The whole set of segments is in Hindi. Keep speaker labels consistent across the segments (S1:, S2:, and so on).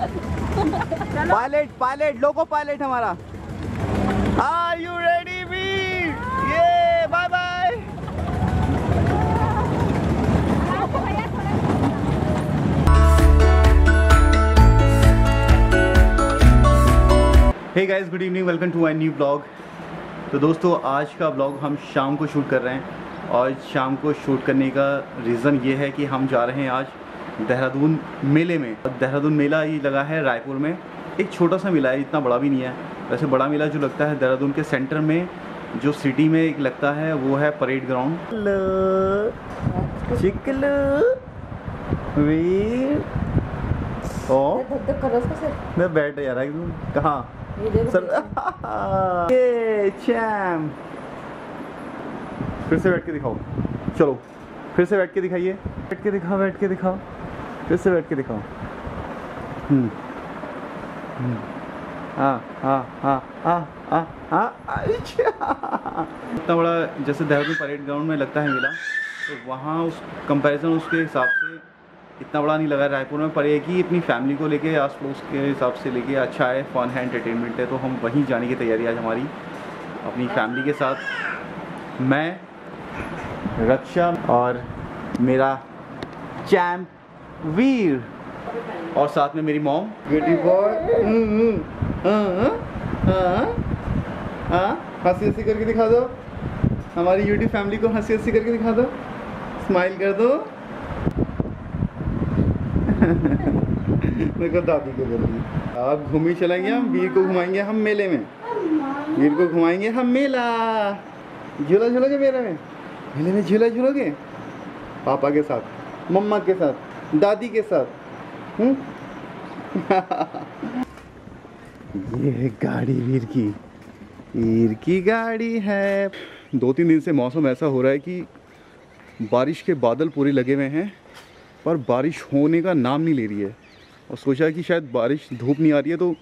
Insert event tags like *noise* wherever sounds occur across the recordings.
S1: *laughs* पायलट पायलट लोको पायलट हमारा। आर यू रेडी बी ये bye bye hey guys good evening welcome to my new blog तो दोस्तों, आज का ब्लॉग हम शाम को शूट कर रहे हैं और शाम को शूट करने का रीज़न ये है कि हम जा रहे हैं आज देहरादून मेले में। देहरादून मेला ये लगा है रायपुर में। एक छोटा सा मेला है, इतना बड़ा भी नहीं है। वैसे बड़ा मेला जो लगता है देहरादून के सेंटर में, जो सिटी में एक लगता है, वो है परेड ग्राउंड। चिकलू ओ। बैठ यार कहाँ? सर *laughs* ये फिर से बैठ के दिखाओ। चलो। फिर से बैठ के दिखाइए। बैठ के दिखाओ, बैठ के दिखाओ। फिर से बैठ के दिखाओ। हम्म। हम्म। हाँ हाँ हाँ हाँ हाँ हाँ इतना बड़ा जैसे देहरादून परेड ग्राउंड में लगता है मेला तो वहाँ उस कंपैरिजन उसके हिसाब से इतना बड़ा नहीं लगा रायपुर में पर ये कि अपनी फैमिली को लेके आस पड़ोस के हिसाब से लेके अच्छा है फन है एंटरटेनमेंट है तो हम वहीं जाने की तैयारी आज हमारी, अपनी फैमिली के साथ। मैं रक्षा और मेरा चैम्प वीर। और साथ में मेरी मॉम। बेटी बॉय हँसी हँसी करके दिखा दो। हमारी यूट्यूब फैमिली को हँसी हँसी करके दिखा दो। स्माइल कर दो। *laughs* देखो दादी को कर दी आप घूमी चलेंगे हम, वीर को घुमाएँगे हम मेले में। वीर को घुमाएँगे हम मेला। झूला झूलोगे मेले में। मेले में झूला झूलोगे? पापा के साथ, मम्मा के साथ, दादी के साथ हम्म? *laughs* ये गाड़ी वीर की। वीर की गाड़ी है। दो तीन दिन से मौसम ऐसा हो रहा है कि बारिश के बादल पूरे लगे हुए हैं, पर बारिश होने का नाम नहीं ले रही है। और सोचा कि शायद बारिश धूप नहीं आ रही है तो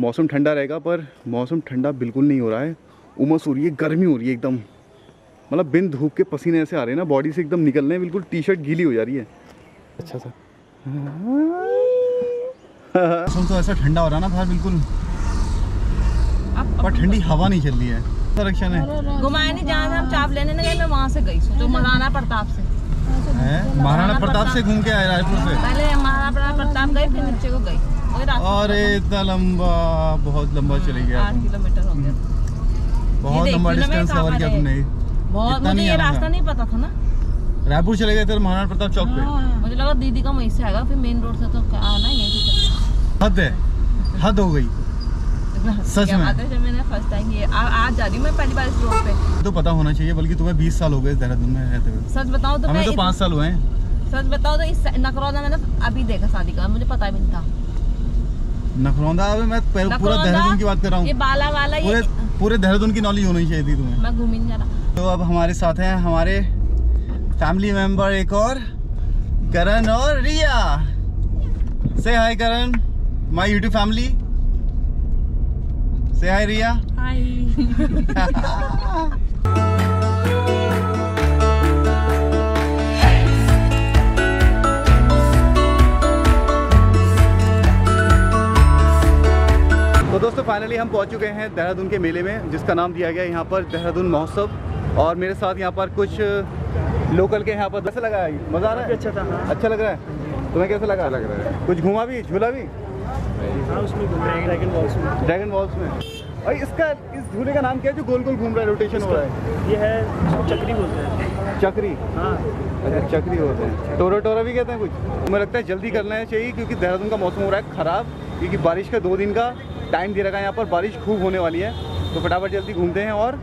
S1: मौसम ठंडा रहेगा, पर मौसम ठंडा बिल्कुल नहीं हो रहा है। उमस हो रही है, गर्मी हो रही है एकदम। मतलब बिन धूप के पसीने ऐसे आ रहे हैं ना बॉडी से एकदम निकल रहे हैं बिल्कुल टी शर्ट गीली हो जा रही है। अच्छा सा *laughs* मौसम तो ऐसा ठंडा हो रहा है ना बाहर बिल्कुल। पर ठंडी हवा नहीं चल रही है। संरक्षण है।
S2: घुमाए नहीं जहाँ से हम चाप लेने गए मैं वहाँ से गई तो महाराणा प्रताप से।
S1: महाराणा प्रताप से घूम के आए रायपुर से?
S2: पहले महाराणा प्रताप गए फिर नीचे को गई।
S1: अरे इतना लंबा बहुत लंबा चले गया
S2: आठ किलोमीटर हो गया।
S1: बहुत लंबा डिस्टेंस कवर किया तुमने।
S2: बहुत मुझे ये रास्ता नहीं पता था ना।
S1: रायपुर चले गए थे महाराणा प्रताप चौक पे।
S2: मुझे लगा दीदी का वहीं से आएगा फिर मेन रोड से तो आना यहीं
S1: हद है हद हो गई। सच में?
S2: जब मैंने फ़र्स्ट टाइम ये आ- आज जा रही हूँ मैं पहली बार इस रोड पे।
S1: तो पता होना चाहिए बल्कि तुम्हें 20 साल हो गए देहरादून में रहते हुए।
S2: सच बताओ तो
S1: हमें
S2: मैं
S1: तो पाँच साल हुए हैं।
S2: सच बताओ तो इस नकरौदा मैंने अभी देखा शादी का मुझे पता भी नहीं था।
S1: नखरौंदा मैं पूरा देहरादून की बात कर रहा
S2: ये
S1: हूँ
S2: बाला वाला
S1: पूरे देहरादून की नॉलेज होनी चाहिए थी तुम्हें।
S2: मैं घूम ही नहीं जा रहा।
S1: तो अब हमारे साथ हैं हमारे फैमिली मेंबर एक और करण और रिया। से hi Karan. My YouTube family से हाय रिया। तो दोस्तों फाइनली हम पहुँच चुके हैं देहरादून के मेले में जिसका नाम दिया गया है यहाँ पर देहरादून महोत्सव। और मेरे साथ यहाँ पर कुछ लोकल के यहाँ पर कैसा लगा? है मज़ा आ रहा है?
S3: अच्छा था हाँ।
S1: अच्छा लग रहा है? तुम्हें कैसा लगा? लग रहा है। कुछ घुमा भी? झूला भी?
S3: हाँ उसमें घूम रहे हैं ड्रैगन बॉल्स में।
S1: ड्रैगन बॉल्स में। और इसका इस झूले का नाम क्या है जो गोल गोल घूम रहा है? रोटेशन हो रहा है।
S3: ये है चक्री बोलते हैं।
S1: चक्री?
S3: हाँ।
S1: अच्छा चक्री होते हैं। टोरा टोरा भी कहते हैं कुछ? मुझे लगता है जल्दी करना चाहिए क्योंकि देहरादून का मौसम हो रहा है ख़राब क्योंकि बारिश का दो दिन का टाइम दे रखा है यहाँ पर। बारिश खूब होने वाली है। तो फटाफट जल्दी घूमते हैं और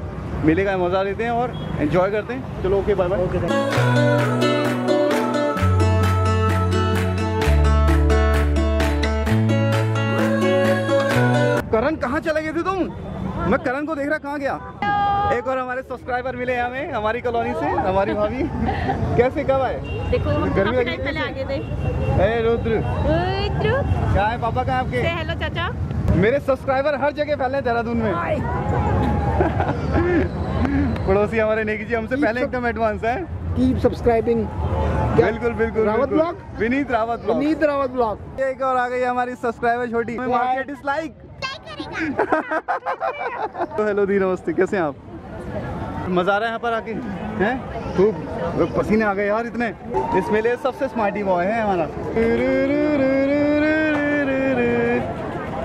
S1: मेले का मज़ा लेते हैं और एंजॉय करते हैं। चलो okay bye bye
S3: okay
S1: Karan कहाँ चले गए थे तुम? मैं करण को देख रहा कहाँ गया? एक और हमारे सब्सक्राइबर मिले हैं हमें हमारी कॉलोनी से हमारी भाभी। कैसे कब आए?
S2: देखो
S1: गर्मी लगी
S2: टाइम पहले आगे थे।
S1: ए रुद्र। क्या है पापा कहाँ आपके?
S2: हेलो चाचा।
S1: मेरे सब्सक्राइबर हर जगह फैले देहरादून में। पड़ोसी हमारे नेगी जी हमसे पहले एकदम एडवांस है।
S4: keep subscribing
S1: बिल्कुल बिल्कुल
S4: रावत ब्लॉग?
S1: विनीत रावत ब्लॉग।
S4: नीत रावत ब्लॉग।
S1: एक और आ गई हमारी सब्सक्राइबर छोटी। मार्केट इज़ लाइक तो हेलो दी नमस्ते कैसे हैं आप? मज़ा आ रहा है यहाँ पर आके? हैं? खूब। पसीने आ गए यार इतने। इस मेले सबसे स्मार्टी बॉय है हमारा।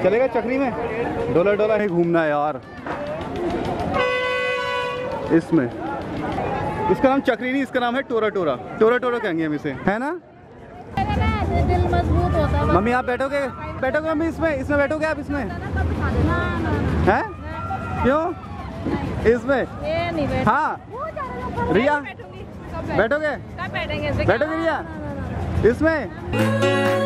S1: चलेगा चक्री में? डोला डोला है घूमना है यार। इसमें। इसका नाम चक्री नहीं इसका नाम है टोरा टोरा। टोरा टोरा कहेंगे हम इसे। है ना?
S2: दिल मज़बूत होता है
S1: मम्मी आप बैठोगे? बैठोगे मम्मी इसमें? इसमें बैठोगे आप इसमें? हैं? क्यों? इसमें? हाँ। रिया। बैठोगे
S2: बैठोगे?
S1: रिया? इसमें?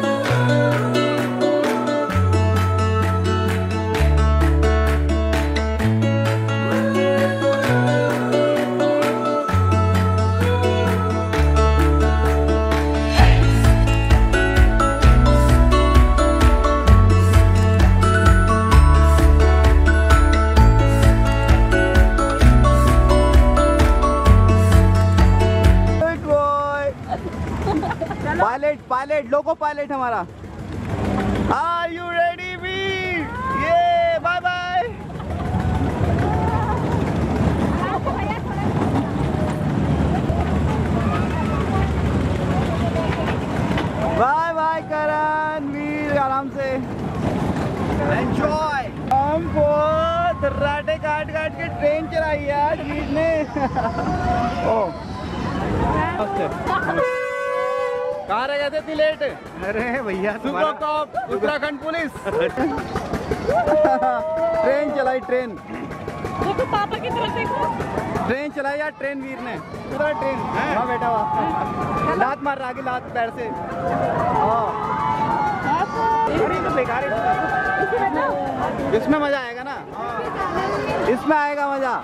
S1: हमारा। आर यू रेडी बी ये bye bye bye bye Karan Veer आराम से। एंजॉय हमको राटे काट काट के ट्रेन चलाई आज वीर ने। *laughs* ओ कहाँ रह गए थे इतनी लेट
S4: अरे भैया
S1: उत्तराखंड पुलिस। *laughs* ट्रेन चलाई ट्रेन।
S2: देखो पापा की तरफ़ देखो।
S1: ट्रेन चलाई यार ट्रेन वीर ने। पूरा ट्रेन। वहाँ बैठा हुआ। लात मार रहा आगे लात पैर से। हाँ।
S4: तो बेकार है।
S1: इसमें मज़ा आएगा ना? इसमें आएगा मज़ा।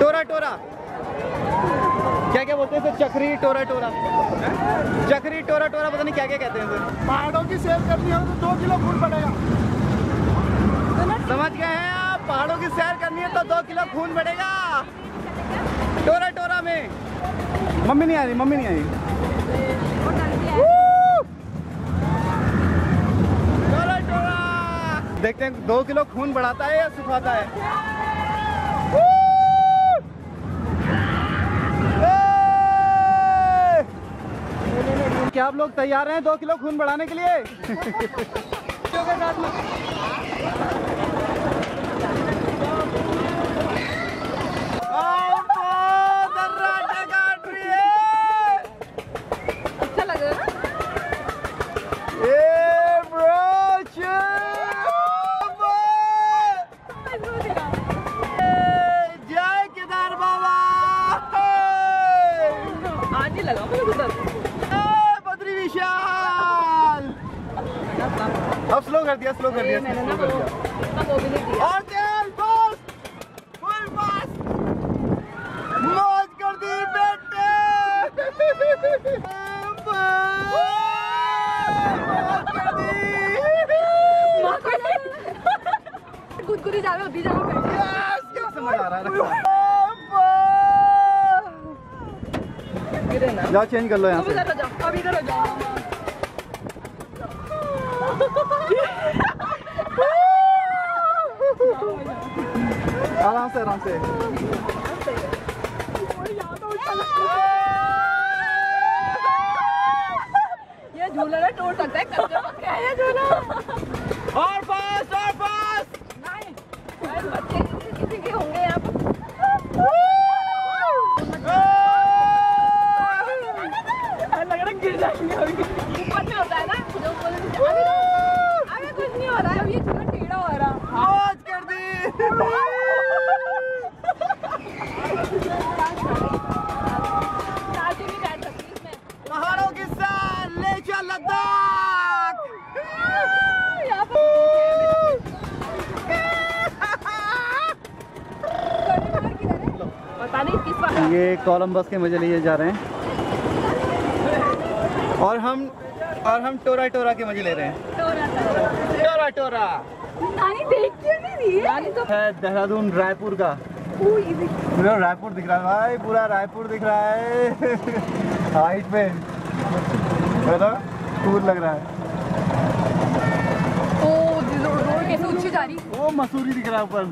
S1: टोरा टोरा। क्या क्या बोलते हैं चक्री टोरा टोरा। चक्री टोरा टोरा पता नहीं क्या क्या कहते हैं इसे।
S4: पहाड़ों की सैर करनी हो तो दो किलो खून बढ़ेगा।
S1: समझ गए हैं आप? पहाड़ों की सैर करनी है तो दो किलो खून बढ़ेगा। टोरा टोरा में। मम्मी नहीं आ रही मम्मी नहीं आई। टोरा टोरा। देखते हैं दो किलो खून बढ़ाता है या सुखाता है ए! क्या आप लोग तैयार हैं दो किलो खून बढ़ाने के लिए? जय केदार बाबा
S2: आज ही लगा मुझे
S1: विशाल। अब स्लो कर दिया स्लो कर दिया और तेल बस फुल बस मौज कर दी बेटे। मौज कर दी
S2: खुद खुद ही जा रहे दी जा रहे
S1: यस कैसे मज़ा आ रहा है *laughs* रखा
S2: गिरे ना
S1: जाओ चेंज कर लो यहाँ से।
S2: इधर हो जाओ अब इधर हो जाओ
S1: आराम से आराम से।
S2: ये झूला ना टूट सकता है कब क्या है झूला?
S1: और पास और पास
S2: नहीं बच्चे किसी किसी के होंगे यहाँ पर लग रहा है गिर जाएँगे अभी है हो है हो है
S1: पहाड़ों के साथ ले लद्दाख ये कोलंबस के मज़े लिए जा रहे हैं और हम और हम टोरा टोरा के मज़े ले रहे हैं। टोरा टोरा।
S2: नानी देख क्यों नहीं रही है तो
S1: है देहरादून रायपुर का। पूरा रायपुर दिख रहा है भाई पूरा रायपुर दिख रहा है। *laughs* हाइट पे। बता टूर लग रहा है।
S2: ओ रोड कैसे ऊँची जा रही?
S1: वो मसूरी दिख रहा है ऊपर।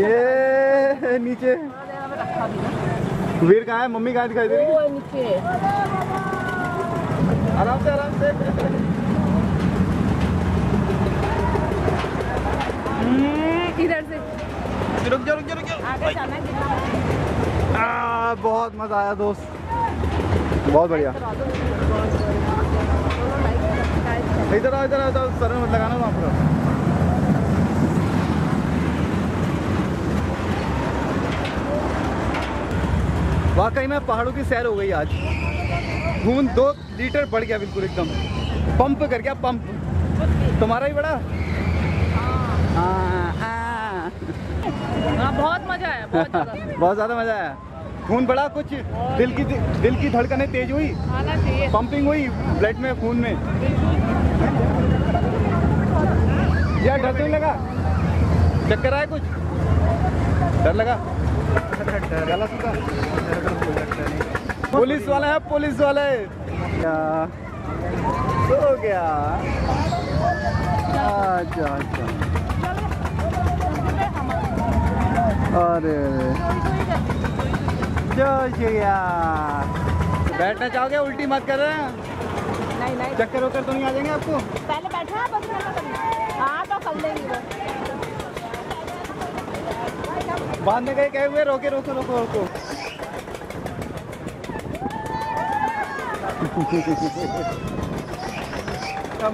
S1: ये नीचे। वीर कहाँ है? मम्मी कहाँ दिखाई दे रही है?
S2: नीचे
S1: आराम से आराम से।
S2: इधर से।
S1: रुक जा रुक जा रुक जा
S2: आगे जाना जितना
S1: आ, बहुत मज़ा आया दोस्त। बहुत बढ़िया। इधर आओ इधर आओ सर मत लगाना वहाँ पर। वाकई में पहाड़ों की सैर हो गई आज। खून दो लीटर बढ़ गया बिल्कुल एकदम। पंप कर गया पंप। तुम्हारा ही बड़ा? हाँ, हाँ।
S2: बहुत मज़ा आया बहुत *laughs* ज़्यादा।
S1: मज़ा आया। खून बढ़ा कुछ दिल की दिल की धड़कनें तेज हुई? पंपिंग हुई ब्लड में खून में? यार डर तो नहीं लगा? चक्कर आया कुछ? डर लगा? पुलिस वाला है पुलिस वाले। क्या? सो गया। अच्छा अच्छा। अरे। जो यार बैठना चाहोगे उल्टी मत कर रहे हैं?
S2: नहीं नहीं।
S1: चक्कर वक्कर तो नहीं आ जाएँगे आपको?
S2: पहले बैठा है बस हाँ तो कर लेंगे वो
S1: में गए, कहे हुए, रोके, रोको रोको रोको।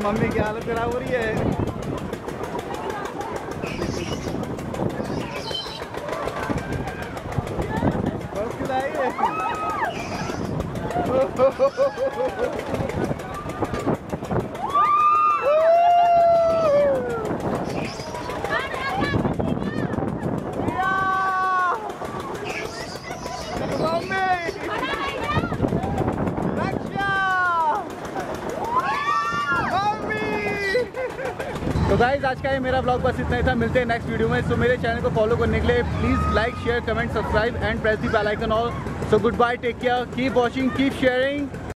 S1: मम्मी की हालत खराब हो रही है। *laughs* गाइज़ आज का ये मेरा ब्लॉग बस इतना ही था। मिलते हैं नेक्स्ट वीडियो में। सो मेरे चैनल को फॉलो करने के लिए please like share comment subscribe and press the bell icon also goodbye take care keep watching keep sharing